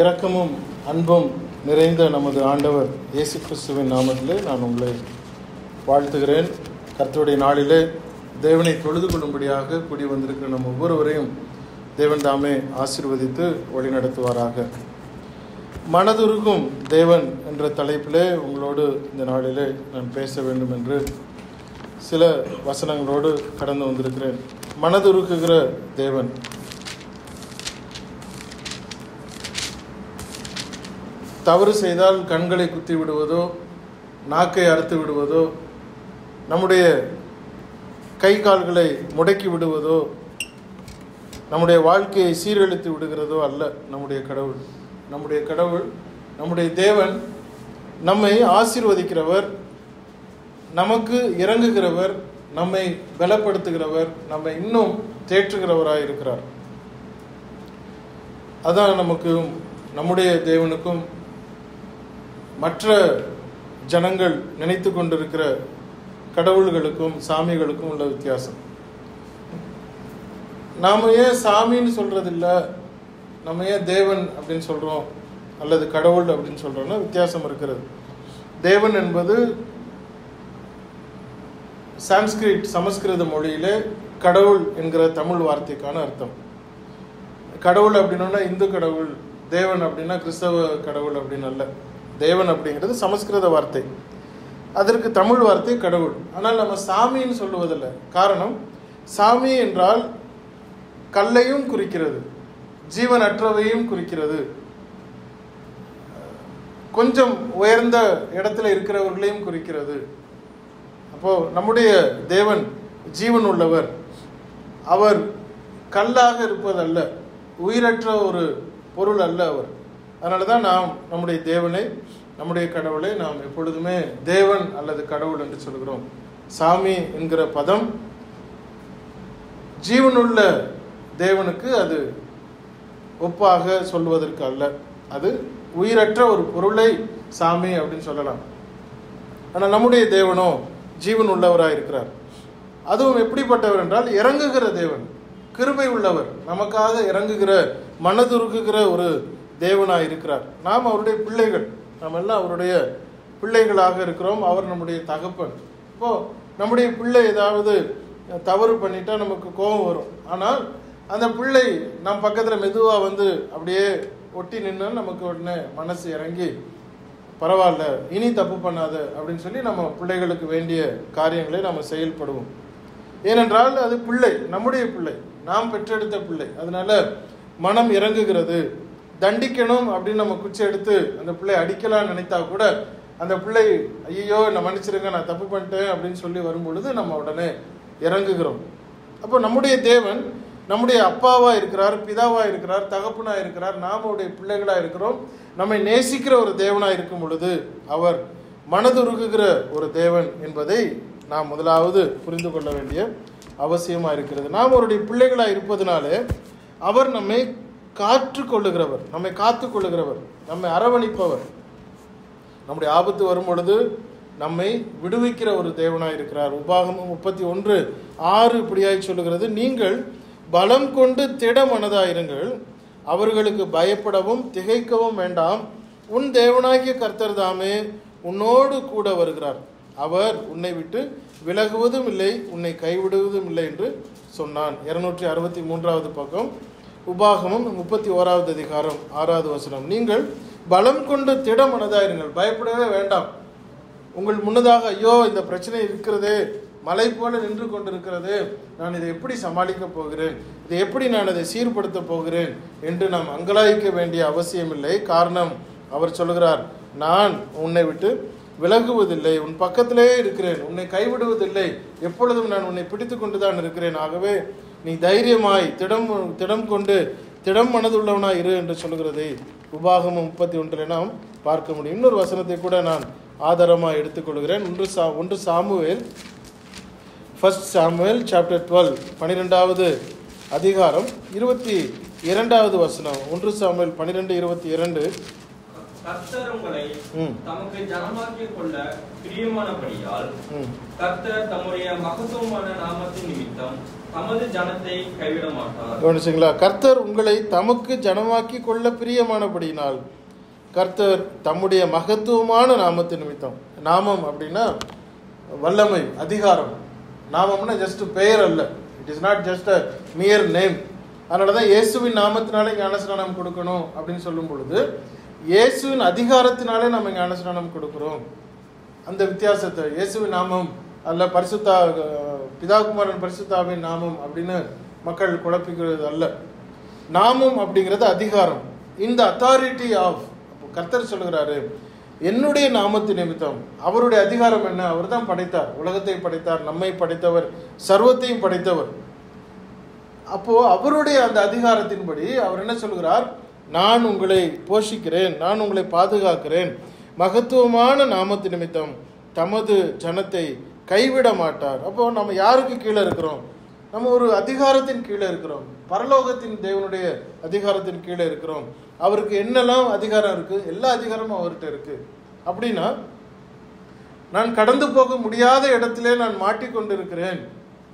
இரக்கமும் அன்பும் நிறைந்த நமது ஆண்டவர் இயேசு கிறிஸ்துவின் நாமத்திலே நான் உங்களை வாழ்த்துகிறேன். கர்த்தருடைய நாளிலே தேவனை தொழுது கொள்ளும்படியாக கூடி வந்திருக்கிற நம் ஒவ்வொருவரையும் தேவன் தாமே ஆசீர்வதித்து வழிநடத்துவாராக. மனதுருகும் தேவன் என்ற தலைப்பிலே உங்களோடு இந்த நாளிலே நான் பேச வேண்டும் என்று சில வசனங்களோடு கடந்து வந்திருக்கிறேன். மனதுருக்குகிற தேவன் தவறு செய்தால் கண்களை குத்தி விடுவதோ நாக்கை அறுத்து விடுவதோ நம்முடைய கை கால்களை முடக்கி விடுவதோ நம்முடைய வாழ்க்கையை சீரழித்து விடுகிறதோ அல்ல நம்முடைய கடவுள். நம்முடைய கடவுள் நம்முடைய தேவன் நம்மை ஆசீர்வதிக்கிறவர் நமக்கு இறங்குகிறவர் நம்மை பலப்படுத்துகிறவர் நம்மை இன்னும் தேற்றுகிறவராக இருக்கிறார். அதான் நமக்கு நம்முடைய தேவனுக்கும் மற்ற ஜனங்கள் நினைத்து கொண்டிருக்கிற கடவுள்களுக்கும் சாமிகளுக்கும் உள்ள வித்தியாசம். நாம் ஏன் சாமின்னு சொல்கிறதில்ல நம்ம ஏன் தேவன் அப்படின்னு சொல்கிறோம் அல்லது கடவுள் அப்படின்னு சொல்கிறோன்னா வித்தியாசம் இருக்கிறது. தேவன் என்பது சான்ஸ்கிரிட் சமஸ்கிருத மொழியிலே கடவுள் என்கிற தமிழ் வார்த்தைக்கான அர்த்தம். கடவுள் அப்படின்னா இந்து கடவுள் தேவன் அப்படின்னா கிறிஸ்தவ கடவுள் அப்படின்னு அல்ல. தேவன் அப்படிங்கிறது சமஸ்கிருத வார்த்தை. அதற்கு தமிழ் வார்த்தை கடவுள். ஆனால் நம்ம சாமின்னு சொல்லுவதில்லை. காரணம் சாமி என்றால் கல்லையும் குறிக்கிறது ஜீவனற்றவையும் குறிக்கிறது. கொஞ்சம் உயர்ந்த இடத்துல இருக்கிறவர்களையும் குறிக்கிறது. அப்போ நம்முடைய தேவன் ஜீவன் உள்ளவர். அவர் கல்லாக இருப்பதல்ல உயிரற்ற ஒரு பொருள் அல்ல அவர். அதனால தான் நாம் நம்முடைய தேவனை நம்முடைய கடவுளை நாம் எப்பொழுதுமே தேவன் அல்லது கடவுள் என்று சொல்கிறோம். சாமி என்கிற பதம் ஜீவனுள்ள தேவனுக்கு அது ஒப்பாக சொல்வதற்கு அல்ல. அது உயிரற்ற ஒரு பொருளை சாமி அப்படின்னு சொல்லலாம். ஆனால் நம்முடைய தேவனோ ஜீவன் உள்ளவராக இருக்கிறார். அதுவும் எப்படிப்பட்டவர் என்றால் இறங்குகிற தேவன் கிருபை உள்ளவர் நமக்காக இறங்குகிற மனதுருக்குகிற ஒரு தேவனாக இருக்கிறார். நாம் அவருடைய பிள்ளைகள். நாம் எல்லாம் அவருடைய பிள்ளைகளாக இருக்கிறோம். அவர் நம்முடைய தகப்பன். இப்போ நம்முடைய பிள்ளை ஏதாவது தவறு பண்ணிட்டா நமக்கு கோபம் வரும். ஆனால் அந்த பிள்ளை நம் பக்கத்தில் மெதுவாக வந்து அப்படியே ஒட்டி நின்று நமக்கு உடனே மனசு இறங்கி பரவாயில்ல இனி தப்பு பண்ணாத அப்படின்னு சொல்லி நம்ம பிள்ளைகளுக்கு வேண்டிய காரியங்களை நம்ம செயல்படுவோம். ஏனென்றால் அது பிள்ளை நம்முடைய பிள்ளை. நாம் பெற்றெடுத்த பிள்ளை. அதனால மனம் இறங்குகிறது. தண்டிக்கணும் அப்படின்னு நம்ம குச்சி எடுத்து அந்த பிள்ளை அடிக்கலாம்னு நினைத்தா கூட அந்த பிள்ளை ஐயோ நான் மன்னிச்சிருங்க நான் தப்பு பண்ணிட்டேன் அப்படின்னு சொல்லி வரும்பொழுது நம்ம உடனே இறங்குகிறோம். அப்போ நம்முடைய தேவன் நம்முடைய அப்பாவாக இருக்கிறார் பிதாவாக இருக்கிறார் தகப்பனாக இருக்கிறார் நாம அவருடைய பிள்ளைகளாக இருக்கிறோம். நம்மை நேசிக்கிற ஒரு தேவனாக இருக்கும் பொழுது அவர் மனதுருகுகிற ஒரு தேவன் என்பதை நாம் முதலாவது புரிந்து கொள்ள வேண்டிய அவசியமாக இருக்கிறது. நாம் அவருடைய பிள்ளைகளாக இருப்பதனாலே அவர் நம்மை காற்று கொள்ளுகிறவர் நம்மை காத்து கொள்ளுகிறவர் நம்மை அரவணைப்பவர். நம்முடைய ஆபத்து வரும் பொழுது நம்மை விடுவிக்கிற ஒரு தேவனாய் இருக்கிறார். உபாகமும் முப்பத்தி ஒன்று ஆறு இப்படியாய் சொல்லுகிறது. நீங்கள் பலம் கொண்டு திட மனதாயிருங்கள் அவர்களுக்கு பயப்படவும் திகைக்கவும் வேண்டாம். உன் தேவனாகிய கர்த்தர் தாமே உன்னோடு கூட வருகிறார். அவர் உன்னை விட்டு விலகுவதும் இல்லை உன்னை கைவிடுவதும் இல்லை என்று சொன்னான். இருநூற்றி அறுபத்தி மூன்றாவது பக்கம். உபாகமம் முப்பத்தி ஓராவது அதிகாரம் ஆறாவது வசனம். நீங்கள் பலம் கொண்டு திட மனதாயிருங்கள். பயப்படவே வேண்டாம். உங்கள் முன்னதாக ஐயோ இந்த பிரச்சனை இருக்கிறதே. மலை போல நின்று கொண்டிருக்கிறது. நான் இதை எப்படி சமாளிக்க போகிறேன்? இதை எப்படி நான் அதை சீர்படுத்த போகிறேன்? என்று நாம் அங்கலாய்க்க வேண்டிய அவசியமில்லை. காரணம் அவர் சொல்கிறார் நான் உன்னை விட்டு விலகுவதில்லை. உன் பக்கத்திலே இருக்கிறேன். உன்னை கைவிடுவதில்லை. எப்பொழுதும் நான் உன்னை பிடித்து கொண்டு தான் இருக்கிறேன். ஆகவே நீ தைரியமாய் திடம் திடம் கொண்டு திடம் மனதுள்ளவனாய் இரு என்று சொல்கிறதை உபாகமம் முப்பத்தி ஒன்றில் நாம் பார்க்க முடியும். இன்னொரு வசனத்தை கூட நான் ஆதாரமாக எடுத்துக்கொள்கிறேன். ஒன்று சா ஒன்று Samuel first Samuel chapter twelve பன்னிரெண்டாவது அதிகாரம் இருபத்தி இரண்டாவது வசனம். ஒன்று சாமுவேல் பன்னிரெண்டு இருபத்தி இரண்டு கர்த்தர் உங்களை தமக்கு ஜனமாக்கிக் கொள்ள பிரியமானபடியால் கர்த்தர் தம்முடைய மகத்துவமான நாமத்தின் நிமித்தம் தமது ஜனத்தை கைவிட மாட்டார் கவனிச்சிங்களா? கர்த்தர் உங்களை தமக்கு ஜனமாக்கி கொள்ள பிரியமானபடியினால் கர்த்தர் தம்முடைய மகத்துவமான நாமத்தின் நிமித்தம். நாமம் அப்படின்னா வல்லமை அதிகாரம். நாமம்னா ஜஸ்ட் பெயர் அல்ல. It is not just a mere name அதனால தான் இயேசுவின் நாமத்தினாலே ஞானஸ்நானம் கொடுக்கணும் அப்படின்னு சொல்லும் பொழுது இயேசுவின் அதிகாரத்தினாலே நம்ம ஞானஸ்நானம் கொடுக்குறோம். அந்த வித்தியாசத்தை இயேசுவின் நாமம் அல்ல பரிசுத்தா பிதாகுமாரன் பரிசுத்தாவின் நாமம் அப்படின்னு மக்கள் குழப்பிக்கிறது அல்ல. நாமம் அப்படிங்கிறது அதிகாரம். இந்த அத்தாரிட்டி ஆஃப் கர்த்தர் சொல்லுகிறாரு என்னுடைய நாமத்து நிமித்தம் அவருடைய அதிகாரம் என்ன? அவர் தான் படைத்தார். உலகத்தை படைத்தார் நம்மை படைத்தவர் சர்வத்தையும் படைத்தவர். அப்போ அவருடைய அந்த அதிகாரத்தின்படி அவர் என்ன சொல்கிறார் நான் உங்களை போஷிக்கிறேன் நான் உங்களை பாதுகாக்கிறேன். மகத்துவமான நாமத்து நிமித்தம் தமது ஜனத்தை கைவிட மாட்டார். அப்போ நம்ம யாருக்கு கீழே இருக்கிறோம்? நம்ம ஒரு அதிகாரத்தின் கீழே இருக்கிறோம். பரலோகத்தின் தேவனுடைய அதிகாரத்தின் கீழே இருக்கிறோம். அவருக்கு என்னெல்லாம் அதிகாரம் இருக்கு? எல்லா அதிகாரமும் அவர்கிட்ட இருக்கு. அப்படின்னா நான் கடந்து போக முடியாத இடத்திலே நான் மாட்டிக்கொண்டிருக்கிறேன்.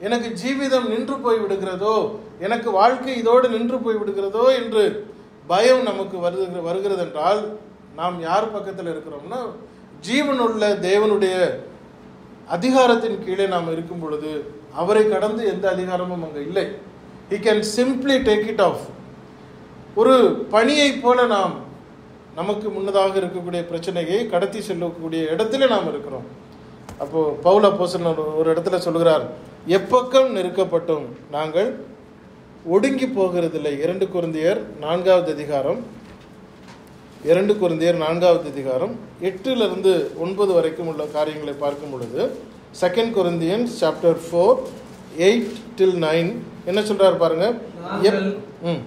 எனக்கு ஜீவிதம் நின்று போய் விடுகிறதோ? எனக்கு வாழ்க்கை இதோடு நின்று போய் விடுகிறதோ? என்று பயம் நமக்கு வருது வருகிறது என்றால் நாம் யார் பக்கத்தில் இருக்கிறோம்னா ஜீவனுள்ள தேவனுடைய அதிகாரத்தின் கீழே நாம் இருக்கும் பொழுது அவரை கடந்து எந்த அதிகாரமும் அங்கே இல்லை. He can simply take it off ஒரு பணியைப் போல நாம் நமக்கு முன்னதாக இருக்கக்கூடிய பிரச்சனையை கடத்தி செல்லக்கூடிய இடத்துல நாம் இருக்கிறோம். அப்போது பவுல போசன் ஒரு இடத்துல சொல்கிறார் எப்பக்கம் நெருக்கப்பட்டும் நாங்கள் ஒடுங்கி போகிறதில்லை. இரண்டு குருந்தியர் நான்காவது அதிகாரம். இரண்டு குருந்தியர் நான்காவது அதிகாரம். எட்டிலிருந்து ஒன்பது வரைக்கும் உள்ள காரியங்களை பார்க்கும் பொழுது second Corinthians chapter four eight till nine என்ன சொல்றாரு பாருங்க? எப்- நாங்கள் ம்.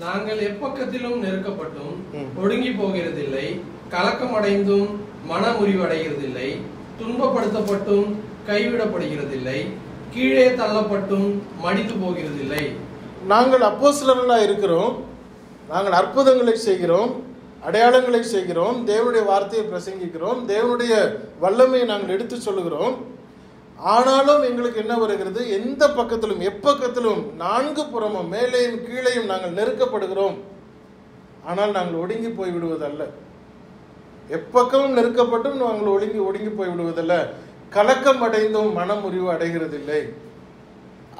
நாங்கள் எப்பக்கத்திலும் நெருக்கப்பட்டும். ஒடுங்கி போகிறதில்லை கலக்கமடைந்தும் மன முறிவடைகிறதில்லை துன்பப்படுத்தப்பட்டும் கைவிடப்படுகிறதில்லை கீழே தள்ளப்பட்டும் மடிந்து போகிறதில்லை. நாங்கள் அப்போஸ்தலர்களாக இருக்கிறோம். நாங்கள் அற்புதங்களை செய்கிறோம். அடையாளங்களை செய்கிறோம். தேவனுடைய வார்த்தையை பிரசங்கிக்கிறோம். தேவனுடைய வல்லமையை நாங்கள் எடுத்து சொல்லுகிறோம். ஆனாலும் எங்களுக்கு என்ன வருகிறது? எந்த பக்கத்திலும் எப்பக்கத்திலும் நான்கு புறமும் மேலேயும் கீழேயும் நாங்கள் நெருக்கப்படுகிறோம். ஆனால் நாங்கள் ஒடுங்கி போய் விடுவதல்ல. எப்பக்கமும் நெருக்கப்பட்டும் நாங்கள் ஒடுங்கி ஒடுங்கி போய் விடுவதல்ல. கலக்கம் அடைந்தும் மனமுறிவு அடைகிறதில்லை.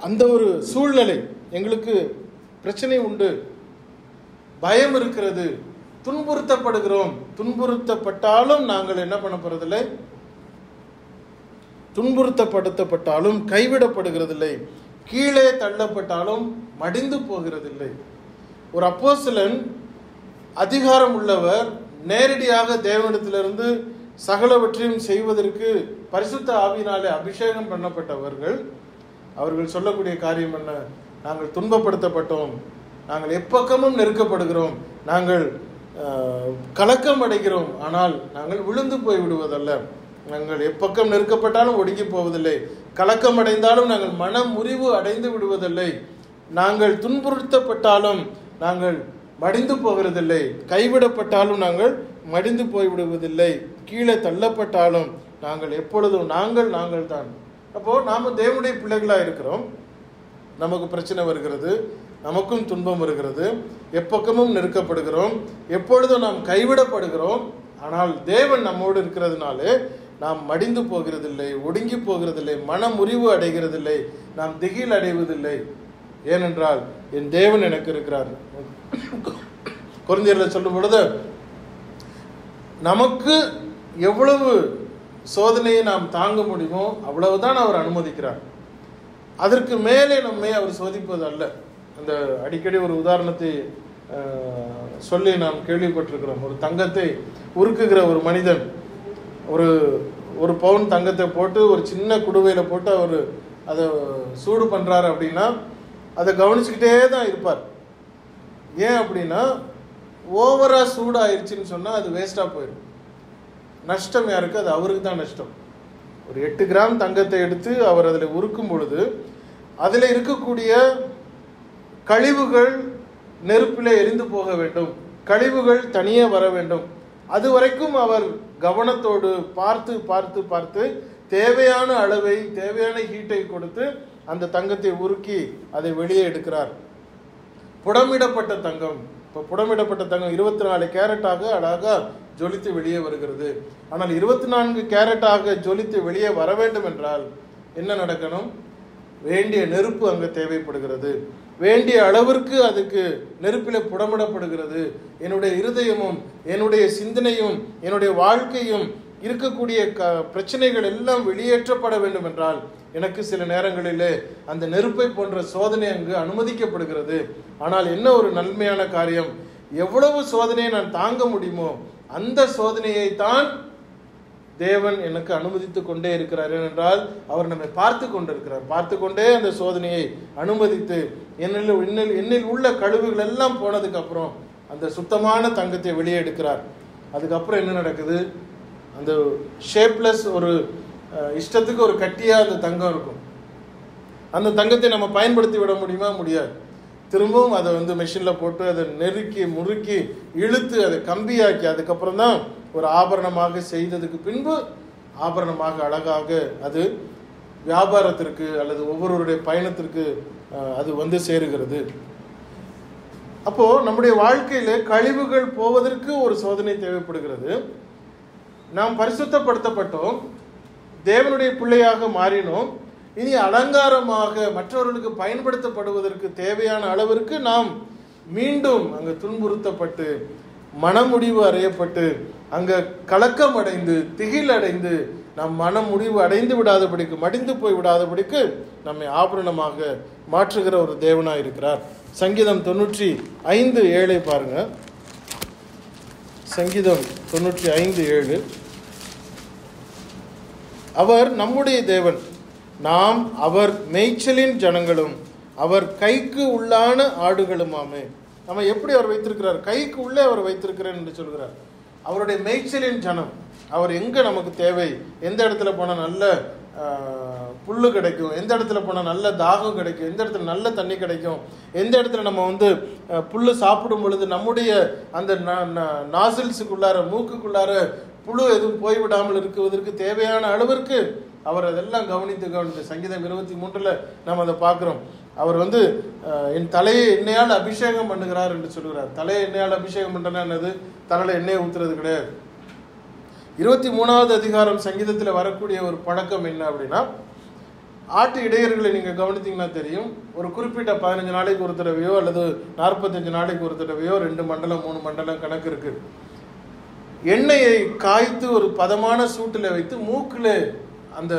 அந்த ஒரு சூழ்நிலை எங்களுக்கு பிரச்சனை உண்டு. பயம் இருக்கிறது. துன்புறுத்தப்படுகிறோம். துன்புறுத்தப்பட்டாலும் நாங்கள் என்ன பண்ண போறதில்லை? துன்புறுத்தப்படுத்தப்பட்டாலும் கைவிடப்படுகிறதில்லை. கீழே தள்ளப்பட்டாலும் மடிந்து போகிறதில்லை. ஒரு அப்போசிலன் அதிகாரம் உள்ளவர் நேரடியாக தேவனிடத்திலிருந்து சகலவற்றையும் செய்வதற்கு பரிசுத்த ஆவியினாலே அபிஷேகம் பண்ணப்பட்டவர்கள் அவர்கள் சொல்லக்கூடிய காரியம் என்ன? நாங்கள் துன்பப்படுத்தப்பட்டோம். நாங்கள் எப்பக்கமும் நெருக்கப்படுகிறோம். நாங்கள் கலக்கம் அடைகிறோம். ஆனால் நாங்கள் விழுந்து போய் விடுவதல்ல. நாங்கள் எப்பக்கம் நெருக்கப்பட்டாலும் ஒடுங்கி போவதில்லை. கலக்கம் அடைந்தாலும் நாங்கள் மன முறிவு அடைந்து விடுவதில்லை. நாங்கள் துன்புறுத்தப்பட்டாலும் நாங்கள் மடிந்து போகிறதில்லை. கைவிடப்பட்டாலும் நாங்கள் மடிந்து போய் விடுவதில்லை. கீழே தள்ளப்பட்டாலும் நாங்கள் எப்பொழுதும் நாங்கள் நாங்கள் தான் அப்போது நாம் தேவனுடைய பிள்ளைகளாக இருக்கிறோம். நமக்கு பிரச்சனை வருகிறது. நமக்கும் துன்பம் வருகிறது. எப்பக்கமும் நெருக்கப்படுகிறோம். எப்பொழுதும் நாம் கைவிடப்படுகிறோம். ஆனால் தேவன் நம்மோடு இருக்கிறதுனாலே நாம் மடிந்து போகிறதில்லை ஒடுங்கி போகிறதில்லை மன முறிவு அடைகிறதில்லை நாம் திகில் அடைவதில்லை. ஏனென்றால் என் தேவன் எனக்கு இருக்கிறார். குழந்தைகளை சொல்லும் பொழுது நமக்கு எவ்வளவு சோதனையை நாம் தாங்க முடியுமோ அவ்வளவுதான் அவர் அனுமதிக்கிறார். அதற்கு மேலே நம்மை அவர் சோதிப்பது அல்ல. அந்த அடிக்கடி ஒரு உதாரணத்தை சொல்லி நாம் கேள்விப்பட்டிருக்கிறோம். ஒரு தங்கத்தை உருக்குகிற ஒரு மனிதன் ஒரு ஒரு பவுன் தங்கத்தை போட்டு ஒரு சின்ன குடுவையில் போட்டு அவர் அதை சூடு பண்ணுறாரு அப்படின்னா அதை கவனிச்சுக்கிட்டே தான் இருப்பார். ஏன் அப்படின்னா ஓவராக சூடாயிருச்சுன்னு சொன்னால் அது வேஸ்ட்டாக போயிடும் நஷ்டம் யாருக்கு? அது அவருக்கு தான் நஷ்டம். ஒரு எட்டு கிராம் தங்கத்தை எடுத்து அவர் அதில் உருக்கும் பொழுது அதில் இருக்கக்கூடிய கழிவுகள் நெருப்பில் எரிந்து போக வேண்டும். கழிவுகள் தனியே வர வேண்டும். அது வரைக்கும் அவர் கவனத்தோடு பார்த்து பார்த்து பார்த்து தேவையான அளவை தேவையான ஹீட்டை கொடுத்து அந்த தங்கத்தை உருக்கி அதை வெளியே எடுக்கிறார். புடமிடப்பட்ட தங்கம். இப்போ புடமிடப்பட்ட தங்கம் இருபத்தி நாலு கேரட்டாக அழகாக ஜொலித்து வெளியே வருகிறது. ஆனால் இருபத்தி நான்கு கேரட்டாக ஜொலித்து வெளியே வர வேண்டும் என்றால் என்ன நடக்கணும்? வேண்டிய நெருப்பு அங்கே தேவைப்படுகிறது. வேண்டிய அளவிற்கு அதுக்கு நெருப்பில் புடமிடப்படுகிறது. என்னுடைய இருதயமும் என்னுடைய சிந்தனையும் என்னுடைய வாழ்க்கையும் இருக்கக்கூடிய க பிரச்சனைகள் எல்லாம் வெளியேற்றப்பட வேண்டும் என்றால் எனக்கு சில நேரங்களிலே அந்த நெருப்பை போன்ற சோதனை அங்கு அனுமதிக்கப்படுகிறது. ஆனால் என்ன ஒரு நன்மையான காரியம்? எவ்வளவு சோதனையை நான் தாங்க முடியுமோ அந்த சோதனையை தான் தேவன் எனக்கு அனுமதித்து கொண்டே இருக்கிறார். ஏனென்றால் அவர் நம்மை பார்த்து கொண்டிருக்கிறார். பார்த்து கொண்டே அந்த சோதனையை அனுமதித்து என்னில் என்னில் என்னில் உள்ள கழிவுகள் எல்லாம் போனதுக்கு அப்புறம் அந்த சுத்தமான தங்கத்தை வெளியே எடுக்கிறார். அதுக்கப்புறம் என்ன நடக்குது? அந்த ஷேப்லெஸ் ஒரு இஷ்டத்துக்கு ஒரு கட்டியாக அந்த தங்கம் இருக்கும். அந்த தங்கத்தை நம்ம பயன்படுத்தி விட முடியுமா? முடியாது. திரும்பவும் அதை வந்து மிஷினில் போட்டு அதை நெருக்கி முறுக்கி இழுத்து அதை கம்பியாக்கி அதுக்கப்புறம் தான் ஒரு ஆபரணமாக செய்ததுக்கு பின்பு ஆபரணமாக அழகாக அது வியாபாரத்திற்கு அல்லது ஒவ்வொருவருடைய பயணத்திற்கு அது வந்து சேருகிறது. அப்போது நம்முடைய வாழ்க்கையில் கழிவுகள் போவதற்கு ஒரு சோதனை தேவைப்படுகிறது. நாம் பரிசுத்தப்படுத்தப்பட்டோம் தேவனுடைய பிள்ளையாக மாறினோம் இனி அலங்காரமாக மற்றவர்களுக்கு பயன்படுத்தப்படுவதற்கு தேவையான அளவிற்கு நாம் மீண்டும் அங்கு துன்புறுத்தப்பட்டு மனமுடிவு அறையப்பட்டு அங்க கலக்கம் அடைந்து திகில் அடைந்து நம் மன முடிவு அடைந்து விடாதபடிக்கு மடிந்து போய் விடாதபடிக்கு நம்மை ஆபரணமாக மாற்றுகிற ஒரு தேவனாக இருக்கிறார். சங்கீதம் தொண்ணூற்றி ஐந்து ஏழை பாருங்க. சங்கீதம் தொண்ணூற்றி ஐந்து ஏழு. அவர் நம்முடைய தேவன். நாம் அவர் மேய்ச்சலின் ஜனங்களும் அவர் கைக்கு உள்ளான ஆடுகளுமாமே. நம்ம எப்படி அவர் வைத்திருக்கிறார்? கைக்கு உள்ளே அவர் வைத்திருக்கிறார் என்று சொல்கிறார். அவருடைய மேய்ச்சலின் ஜனம் அவர் எங்கே நமக்கு தேவை? எந்த இடத்துல போனால் நல்ல புல் புல்லு கிடைக்கும்? எந்த இடத்துல போனால் நல்ல தாகம் கிடைக்கும்? எந்த இடத்துல நல்ல தண்ணி கிடைக்கும்? எந்த இடத்துல நம்ம வந்து புல் புல்லு சாப்பிடும் பொழுது நம்முடைய அந்த நாசில்ஸுக்குள்ளார மூக்குக்குள்ளார புழு எதுவும் போய்விடாமல் இருக்குவதற்கு தேவையான அளவிற்கு அவர் அதெல்லாம் கவனித்து கவனித்து சங்கீதம் இருபத்தி மூன்றில் நாம் அதை பார்க்குறோம். அவர் வந்து என் தலையை எண்ணெயால் அபிஷேகம் பண்ணுகிறார் என்று சொல்கிறார் தலையை எண்ணெயால் அபிஷேகம் பண்ணுறேன்னா என்னது? தலையில் எண்ணெய் ஊத்துறது கிடையாது. இருபத்தி மூணாவது அதிகாரம் சங்கீதத்தில் வரக்கூடிய ஒரு பழக்கம் என்ன அப்படின்னா ஆட்டு இடையர்களை நீங்கள் கவனித்தீங்கன்னா தெரியும். ஒரு குறிப்பிட்ட பதினஞ்சு நாளைக்கு ஒரு தடவையோ அல்லது நாற்பத்தஞ்சு நாளைக்கு ஒரு தடவையோ ரெண்டு மண்டலம் மூணு மண்டலம் கணக்கு இருக்குது எண்ணெயை காய்த்து ஒரு பதமான சூட்டில் வைத்து மூக்கில் அந்த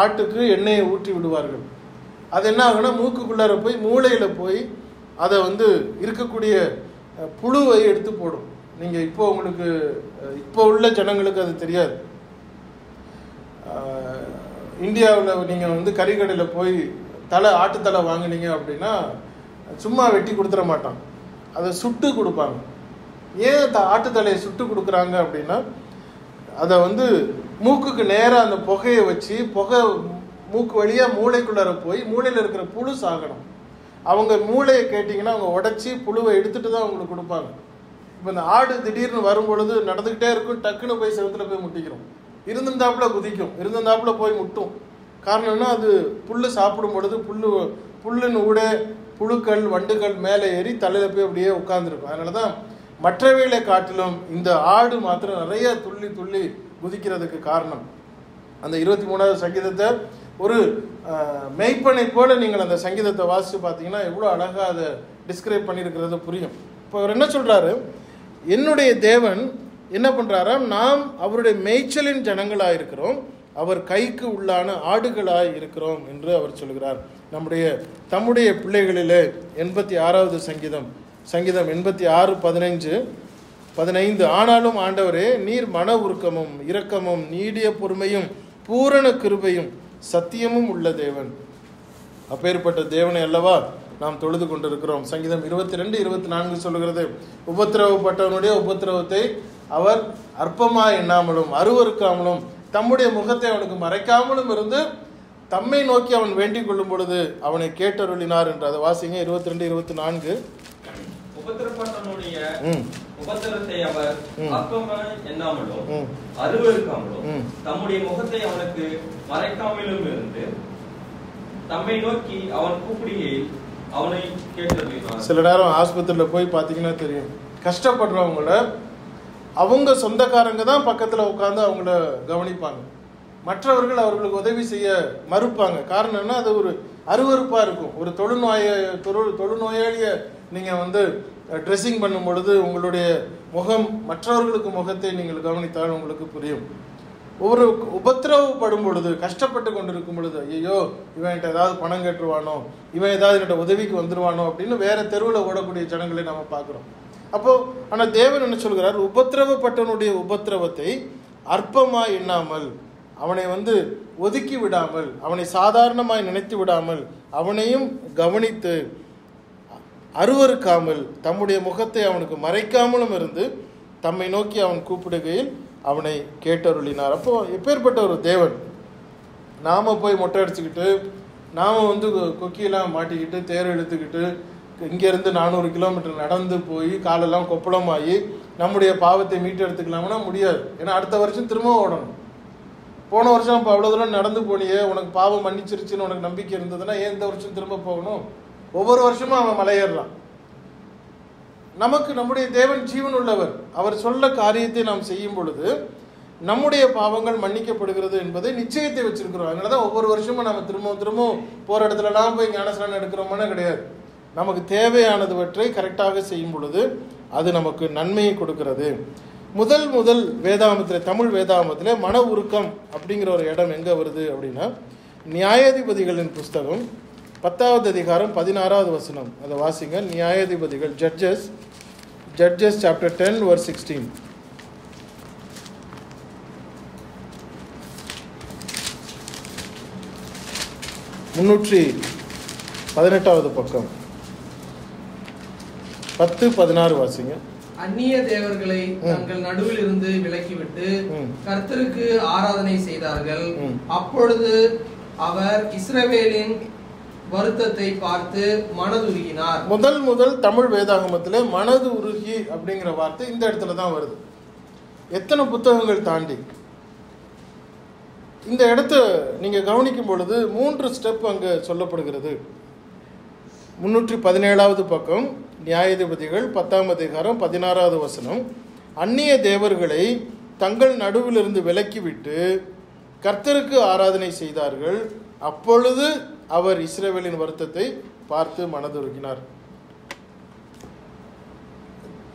ஆட்டுக்கு எண்ணெயை ஊற்றி விடுவார்கள். அது என்ன ஆகும்னா மூக்குக்குள்ளார போய் மூளையில் போய் அதை வந்து இருக்கக்கூடிய புழுவை எடுத்து போடும். நீங்கள் இப்போ உங்களுக்கு இப்போ உள்ள ஜனங்களுக்கு அது தெரியாது. இந்தியாவில் நீங்கள் வந்து கறிக்கடையில் போய் தலை ஆட்டுத்தலை வாங்குனீங்க அப்படின்னா சும்மா வெட்டி கொடுத்துட மாட்டான். அதை சுட்டு கொடுப்பாங்க. ஏன் அந்த ஆட்டு தலையை சுட்டு கொடுக்குறாங்க அப்படின்னா அதை வந்து மூக்குக்கு நேராக அந்த புகையை வச்சு புகை மூக்கு வழியாக மூளைக்குள்ளார போய் மூளையில் இருக்கிற புழு சாகணும். அவங்க மூளையை கேட்டிங்கன்னா அவங்க உடச்சி புழுவை எடுத்துட்டு தான் அவங்களுக்கு கொடுப்பாங்க. இப்போ இந்த ஆடு திடீர்னு வரும்பொழுது நடந்துக்கிட்டே இருக்கும் டக்குன்னு போய் செவத்தில் போய் முட்டிக்கிறோம். இருந்திருந்தாப்புல குதிக்கும் இருந்திருந்தாப்புல போய் முட்டும். காரணம் அது புல் சாப்பிடும் பொழுது புல் புல்லுன்னு ஊட புழுக்கள் வண்டுகள் மேலே ஏறி தலையில் போய் அப்படியே உட்காந்துருக்கும் அதனால தான் மற்றவைகளை காட்டிலும் இந்த ஆடு மாத்திரம் நிறைய துள்ளி துள்ளி குதிக்கிறதுக்கு காரணம். அந்த இருபத்தி மூணாவது சங்கீதத்தை ஒரு மெய்ப்பனை போல நீங்கள் அந்த சங்கீதத்தை வாசித்து பார்த்தீங்கன்னா எவ்வளோ அழகாக அதை டிஸ்கிரைப் பண்ணியிருக்கிறது புரியும். இப்போ அவர் என்ன சொல்கிறாரு என்னுடைய தேவன் என்ன பண்ணுறாராம் நாம் அவருடைய மேய்ச்சலின் ஜனங்களாக இருக்கிறோம். அவர் கைக்கு உள்ளான ஆடுகளாய் இருக்கிறோம் என்று அவர் சொல்கிறார் நம்முடைய தம்முடைய பிள்ளைகளிலே எண்பத்தி ஆறாவது சங்கீதம். சங்கீதம் எண்பத்தி ஆறு பதினைஞ்சு. பதினைந்து ஆனாலும் ஆண்டவரே நீர் மன உருக்கமும் இரக்கமும் நீடிய பொறுமையும் பூரண கிருபையும் சத்தியமும் உள்ள தேவன். அப்பேற்பட்ட தேவனை அல்லவா நாம் தொழுது கொண்டிருக்கிறோம். சங்கீதம் இருபத்தி ரெண்டு இருபத்தி நான்கு சொல்கிறது உபத்திரவப்பட்டவனுடைய உபத்திரவத்தை அவர் அற்பமாக எண்ணாமலும் அருவருக்காமலும் தம்முடைய முகத்தை அவனுக்கு மறைக்காமலும் இருந்து தம்மை நோக்கி அவன் வேண்டிக் கொள்ளும் பொழுது அவனை கேட்டருளினார் என்று அதை வாசிங்க. இருபத்தி ரெண்டு இருபத்தி நான்கு உபத்திரப்பட்டவனுடைய ம். உபத்திரத்தை அவர் ம். அற்பமாய் எண்ணாமலும். அருவருக்காமலும். தம்முடைய முகத்தை அவனுக்கு மறைக்காமலும் இருந்து தம்மை நோக்கி அவன் கூப்பிடுகையில் அவனை கேட்டறினார் சில நேரம் ஆஸ்பத்திரியில் போய் பார்த்தீங்கன்னா தெரியும். கஷ்டப்படுறவங்கள அவங்க சொந்தக்காரங்க தான் பக்கத்தில் உட்காந்து அவங்கள கவனிப்பாங்க. மற்றவர்கள் அவர்களுக்கு உதவி செய்ய மறுப்பாங்க. காரணம் என்ன? அது ஒரு அருவருப்பாக இருக்கும். ஒரு தொழுநோய தொழு தொழுநோயாளியை நீங்கள் வந்து ட்ரெஸ்ஸிங் பண்ணும் பொழுது உங்களுடைய முகம் மற்றவர்களுக்கு முகத்தை நீங்கள் கவனித்தால் உங்களுக்கு புரியும். ஒவ்வொரு உபத்திரவப்படும் பொழுது கஷ்டப்பட்டு கொண்டிருக்கும் பொழுது ஐயோ இவன்கிட்ட ஏதாவது பணம் கேட்டுருவானோ இவன் ஏதாவது என்கிட்ட உதவிக்கு வந்துருவானோ அப்படின்னு வேற தெருவில் ஓடக்கூடிய ஜனங்களை நம்ம பார்க்குறோம். அப்போ ஆனால் தேவன் என்ன சொல்கிறார்? உபத்திரவப்பட்டவனுடைய உபத்திரவத்தை அற்பமா எண்ணாமல் அவனை வந்து ஒதுக்கி விடாமல் அவனை சாதாரணமாய் நினைத்து விடாமல் அவனையும் கவனித்து அருவருக்காமல் தம்முடைய முகத்தை அவனுக்கு மறைக்காமலும் இருந்து தம்மை நோக்கி அவன் கூப்பிடுகையில் அவனை கேட்டருளினார். அப்போ எப்பேற்பட்ட ஒரு தேவன்? நாம போய் மொட்டை அடிச்சுக்கிட்டு நாம வந்து கொ- கொக்கியெல்லாம் மாட்டிக்கிட்டு தேர் எடுத்துக்கிட்டு இங்கேருந்து நானூறு கிலோமீட்டர் நடந்து போய் காலெல்லாம் கொப்பளமாகி நம்முடைய பாவத்தை மீட்டெடுத்துக்கலாம்னா முடியாது. ஏன்னா அடுத்த வருஷம் திரும்ப ஓடணும். போன வருஷம் இப்போ அவ்வளோ தூரம் நடந்து போனியே உனக்கு பாவம் மன்னிச்சிருச்சுன்னு உனக்கு நம்பிக்கை இருந்ததுன்னா ஏன் இந்த வருஷம் திரும்ப போகணும்? ஒவ்வொரு வருஷமும் அவன் மலையேறான் நமக்கு நம்முடைய தேவன் ஜீவன் உள்ளவர். அவர் சொல்ல காரியத்தை நாம் செய்யும் பொழுது நம்முடைய பாவங்கள் மன்னிக்கப்படுகிறது என்பதை நிச்சயத்தை வச்சிருக்கிறோம். அதனால தான் ஒவ்வொரு வருஷமும் நம்ம திரும்பவும் திரும்பவும் போகிற இடத்துலலாம் போய் ஞானஸ்நானம் எடுக்கிறோம்னா கிடையாது. நமக்கு தேவையானதுவற்றை கரெக்டாக செய்யும் பொழுது அது நமக்கு நன்மையை கொடுக்கிறது. முதல் முதல் வேதாமத்தில் தமிழ் வேதாமத்தில் மன உருக்கம் அப்படிங்கிற ஒரு இடம் எங்கே வருது அப்படின்னா நியாயாதிபதிகளின் புஸ்தகம் பத்தாவது அதிகாரம் பதினாறாவது வசனம். அதை வாசிங்க. நியாயாதிபதிகள் judges judges chapter ten verse sixteen முன்னூற்றி பதினெட்டாவது பக்கம். பத்து பதினாறு வாசிங்க. அந்நிய தேவர்களை தங்கள் நடுவில் இருந்து விலக்கிவிட்டு. கர்த்தருக்கு ஆராதனை செய்தார்கள். அப்பொழுது அவர் இஸ்ரவேலின் வருத்தத்தை பார்த்து மனதுருகினார். முதல் முதல் தமிழ் வேதாகமத்தில் மனது உருகி அப்படிங்கிற வார்த்தை இந்த இடத்துல தான் வருது. எத்தனை புத்தகங்கள் தாண்டி? இந்த இடத்த நீங்கள் கவனிக்கும் பொழுது மூன்று ஸ்டெப் அங்கே சொல்லப்படுகிறது. முன்னூற்றி பதினேழாவது பக்கம் நியாயாதிபதிகள் பத்தாம் அதிகாரம் பதினாறாவது வசனம். அந்நிய தேவர்களை தங்கள் நடுவிலிருந்து விலக்கிவிட்டு கர்த்தருக்கு ஆராதனை செய்தார்கள். அப்பொழுது அவர் இஸ்ரேவேலின் வருத்தத்தை பார்த்து மனதுருகினார்.